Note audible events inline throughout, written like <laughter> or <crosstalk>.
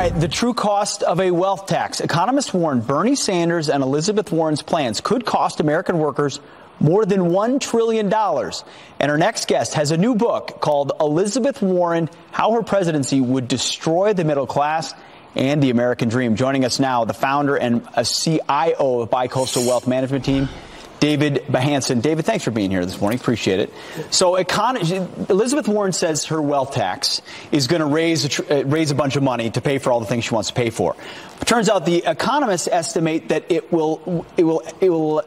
right, the true cost of a wealth tax. Economists warn Bernie Sanders and Elizabeth Warren's plans could cost American workers more than $1 trillion. And our next guest has a new book called Elizabeth Warren How Her Presidency Would Destroy the Middle Class and the American Dream. Joining us now, the founder and uh, a CIO of Bicoastal Wealth Management Team, David Bahnsen. David, thanks for being here this morning. Appreciate it. So, econ- Elizabeth Warren says her wealth tax is going to raise a tr- uh, raise a bunch of money to pay for all the things she wants to pay for. Turns out the economists estimate that it will it will it will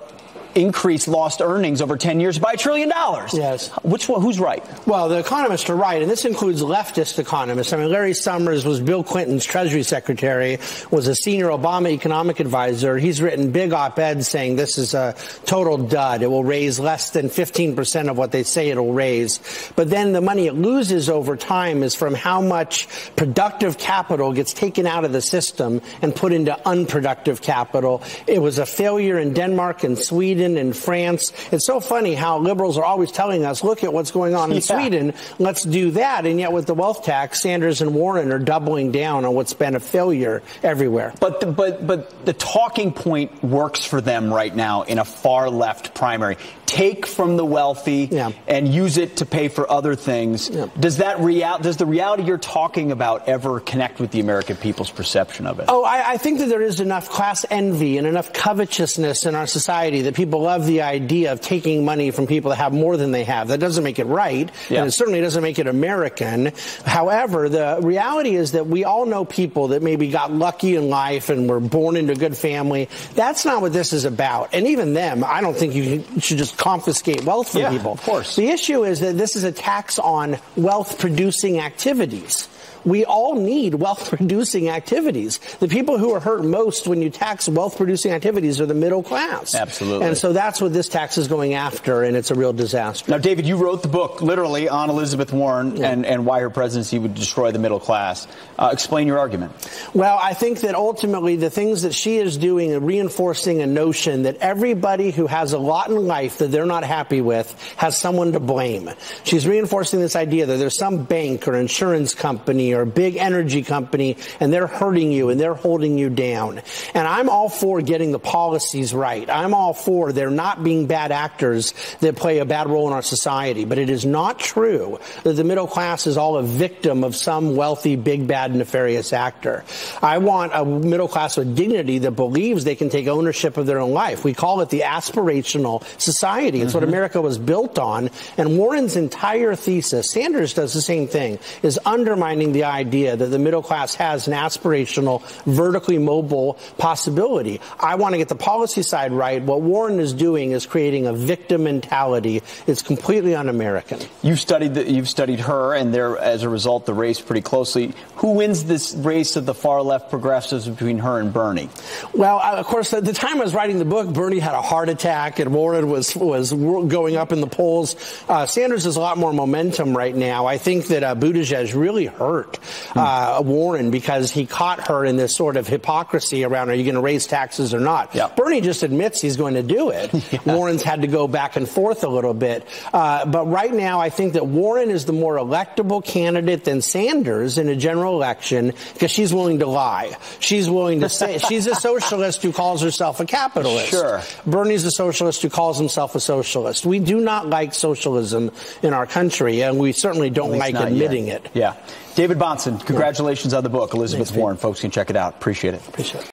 increase lost earnings over 10 years by a trillion dollars. Yes. Which one, who's right? Well, the economists are right, and this includes leftist economists. I mean, Larry Summers was Bill Clinton's Treasury Secretary, was a senior Obama economic advisor. He's written big op-eds saying this is a total dud. It will raise less than 15% of what they say it'll raise. But then the money it loses over time is from how much productive capital gets taken out of the system and put into unproductive capital. It was a failure in Denmark and Sweden Sweden and France. It's so funny how liberals are always telling us, look at what's going on in yeah. Sweden. Let's do that. And yet with the wealth tax, Sanders and Warren are doubling down on what's been a failure everywhere. But the, but but the talking point works for them right now in a far left primary. Take from the wealthy yeah. and use it to pay for other things. Yeah. Does that real does the reality you're talking about ever connect with the American people's perception of it? Oh, I, I think that there is enough class envy and enough covetousness in our society that people love the idea of taking money from people that have more than they have. That doesn't make it right, yeah. and it certainly doesn't make it American. However, the reality is that we all know people that maybe got lucky in life and were born into a good family. That's not what this is about. And even them, I don't think you should just confiscate wealth from yeah, people. Of course. The issue is that this is a tax on wealth producing activities. We all need wealth producing activities. The people who are hurt most when you tax wealth producing activities are the middle class. Absolutely. And so that's what this tax is going after, and it's a real disaster. Now, David, you wrote the book literally on Elizabeth Warren yeah. and, and why her presidency would destroy the middle class. Uh, explain your argument. Well, I think that ultimately the things that she is doing are reinforcing a notion that everybody who has a lot in life that they're not happy with has someone to blame. She's reinforcing this idea that there's some bank or insurance company or a big energy company and they're hurting you and they're holding you down. And I'm all for getting the policies right. I'm all for there not being bad actors that play a bad role in our society. But it is not true that the middle class is all a victim of some wealthy, big, bad, nefarious actor. I want a middle class with dignity that believes they can take ownership of their own life. We call it the aspirational society. It's mm-hmm. what America was built on. And Warren's entire thesis, Sanders does the same thing, is undermining the idea that the middle class has an aspirational, vertically mobile possibility. I want to get the policy side right. What Warren is doing is creating a victim mentality. It's completely un-American. You've studied the, you've studied her, and there, as a result, the race pretty closely. Who wins this race of the far left progressives between her and Bernie? Well, of course, at the time I was writing the book, Bernie had a heart attack, and Warren was was going up in the polls. Uh, Sanders has a lot more momentum right now. I think that uh, Buttigieg really hurt uh, Warren because he caught her in this sort of hypocrisy around are you going to raise taxes or not? Yeah. Bernie just admits he's going to do it. <laughs> yeah. Warren's had to go back and forth a little bit. Uh, but right now, I think that Warren is the more electable candidate than Sanders in a general election because she's willing to lie. She's willing to say she's a <laughs> socialist who calls herself a capitalist. Sure. Bernie's a socialist who calls himself a socialist. We do not like socialism in our country, and we certainly don't like admitting yet. it. Yeah. David Bahnsen, congratulations on the book, Elizabeth Thanks, Warren. Folks can check it out. Appreciate it. Appreciate it.